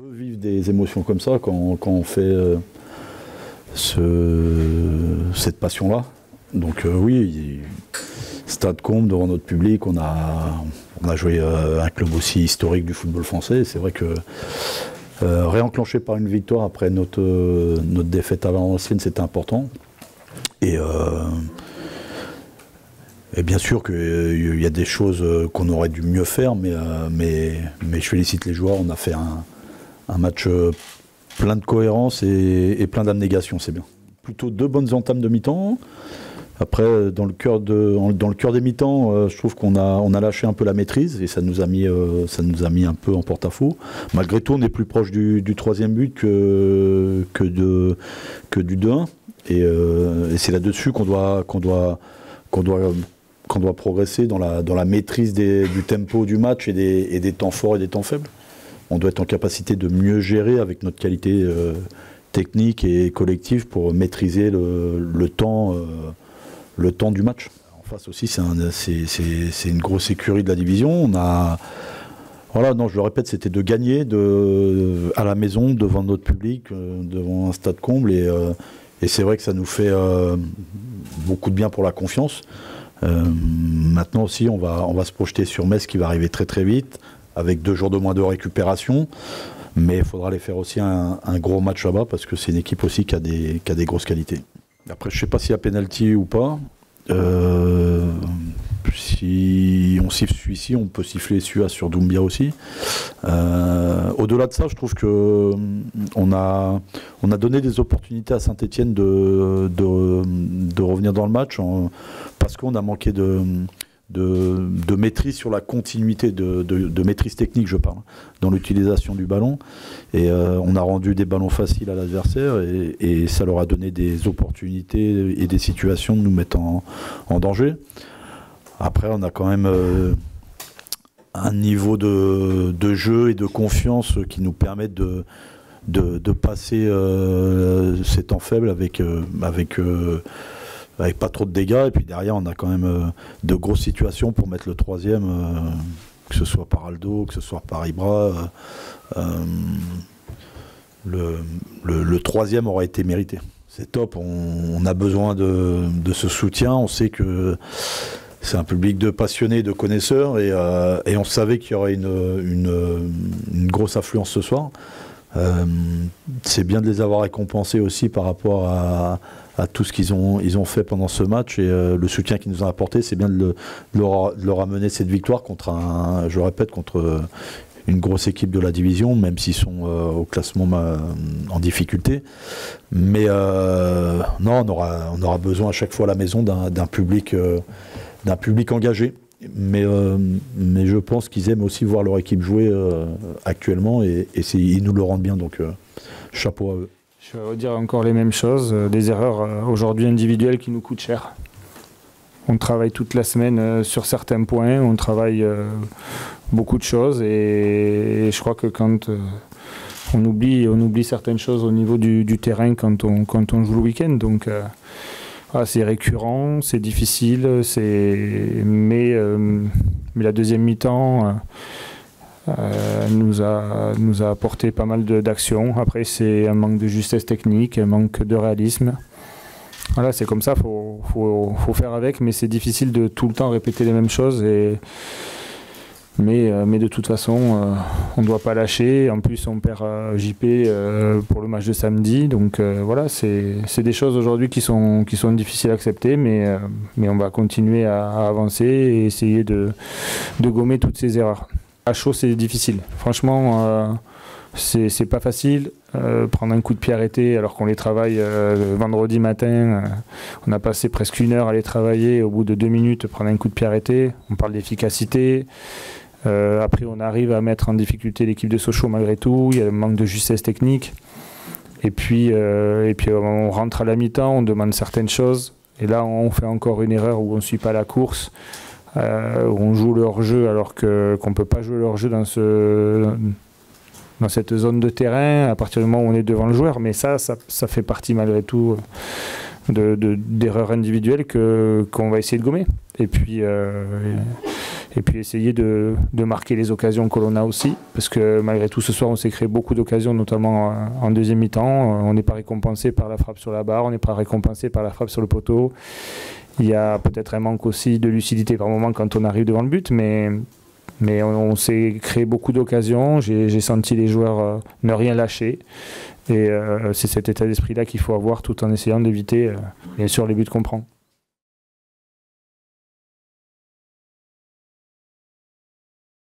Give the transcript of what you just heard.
Veut vivre des émotions comme ça quand, on fait ce, cette passion-là. Donc oui, stade comble devant notre public, on a, on a joué un club aussi historique du football français. C'est vrai que euh, réenclenché par une victoire après notre, notre défaite à Valenciennes, c'était important. Et, euh, et, bien sûr qu'il y a des choses qu'on aurait dû mieux faire, mais, euh, mais, mais, je félicite les joueurs. On a fait un, un match plein de cohérence et, plein d'abnégation, c'est bien. Plutôt deux bonnes entames de mi-temps. Après, dans le cœur de, dans le cœur des mi-temps, euh, je trouve qu'on a, lâché un peu la maîtrise et ça nous a mis, euh, un peu en porte-à-faux. Malgré tout, on est plus proche du, troisième but que, du 2-1. Euh, et, c'est là-dessus qu'on doit, doit, progresser dans la, maîtrise du tempo du match et des, temps forts et des temps faibles. On doit être en capacité de mieux gérer avec notre qualité technique et collective pour maîtriser le, temps le temps du match. En face aussi, c'est une grosse écurie de la division. On a. Voilà, non, je le répète, c'était de gagner de, à la maison, devant notre public, euh, devant un stade comble. Et, euh, c'est vrai que ça nous fait euh, beaucoup de bien pour la confiance. maintenant aussi, on va, on va se projeter sur Metz qui va arriver très très vite, avec deux jours de moins de récupération. Mais il faudra aller faire aussi un, gros match là-bas parce que c'est une équipe aussi qui a des, qui a des grosses qualités. Après, je ne sais pas s'il y a pénalty ou pas. Euh, si on siffle celui-ci, on peut siffler celui-là sur Doumbia aussi. Euh, au-delà de ça, je trouve que on a, on a donné des opportunités à Saint-Etienne de, de, revenir dans le match parce qu'on a manqué de, de, maîtrise sur la continuité, de, maîtrise technique, je parle, dans l'utilisation du ballon. Et euh, on a rendu des ballons faciles à l'adversaire et, ça leur a donné des opportunités et des situations de nous mettre en, danger. Après, on a quand même euh, un niveau de, jeu et de confiance qui nous permettent de, passer euh, ces temps faibles avec avec pas trop de dégâts. Et puis derrière, on a quand même euh, de grosses situations pour mettre le troisième, euh, que ce soit par Aldo, que ce soit par Ibra. Euh, le, troisième aurait été mérité. C'est top, on, a besoin de, ce soutien. On sait que c'est un public de passionnés, de connaisseurs, et, on savait qu'il y aurait une, grosse affluence ce soir. c'est bien de les avoir récompensés aussi par rapport à, à tout ce qu'ils ont, ils ont fait pendant ce match et euh, le soutien qu'ils nous ont apporté, c'est bien de, leur, amener cette victoire contre un, je répète, contre euh, une grosse équipe de la division, même s'ils sont euh, au classement en difficulté. Mais non, on aura, besoin à chaque fois à la maison d'un public, d'un public engagé. Mais, mais je pense qu'ils aiment aussi voir leur équipe jouer actuellement et, et ils nous le rendent bien. Donc chapeau à eux. Je vais redire encore les mêmes choses, euh, des erreurs euh, aujourd'hui individuelles qui nous coûtent cher. On travaille toute la semaine euh, sur certains points, on travaille beaucoup de choses et je crois que quand on oublie, on oublie certaines choses au niveau du, terrain quand on, quand on joue le week-end. Donc c'est récurrent, c'est difficile, mais, mais la deuxième mi-temps euh, nous, a, nous a apporté pas mal d'actions. Après, c'est un manque de justesse technique, un manque de réalisme. Voilà, c'est comme ça, il faut, faut, faut, faire avec, mais c'est difficile de tout le temps répéter les mêmes choses. Et, mais, euh, mais de toute façon, euh, on ne doit pas lâcher. En plus, on perd JP pour le match de samedi. Donc voilà, c'est des choses aujourd'hui qui sont, qui sont difficiles à accepter, mais, mais on va continuer à, à avancer et essayer de, de gommer toutes ces erreurs. Chaud, c'est difficile. Franchement, euh, c'est pas facile. Euh, prendre un coup de pied arrêté alors qu'on les travaille euh, vendredi matin. on a passé presque une heure à les travailler. Au bout de deux minutes, prendre un coup de pied arrêté. On parle d'efficacité. après, on arrive à mettre en difficulté l'équipe de Sochaux malgré tout. Il y a un manque de justesse technique. Et puis, et puis on rentre à la mi-temps, on demande certaines choses. Et là, on fait encore une erreur où on ne suit pas la course. Euh, où on joue leur jeu alors qu'on ne peut pas jouer leur jeu dans, ce, dans cette zone de terrain à partir du moment où on est devant le joueur. Mais ça, ça, fait partie malgré tout de, d'erreurs individuelles que, qu'on va essayer de gommer. Et puis, euh, et puis essayer de, marquer les occasions que l'on a aussi, parce que malgré tout ce soir on s'est créé beaucoup d'occasions, notamment en deuxième mi-temps. On n'est pas récompensé par la frappe sur la barre, on n'est pas récompensé par la frappe sur le poteau. Il y a peut-être un manque aussi de lucidité par moment quand on arrive devant le but, mais, on, s'est créé beaucoup d'occasions. J'ai senti les joueurs euh, ne rien lâcher. Et euh, c'est cet état d'esprit-là qu'il faut avoir tout en essayant d'éviter, bien sûr, les buts qu'on prend.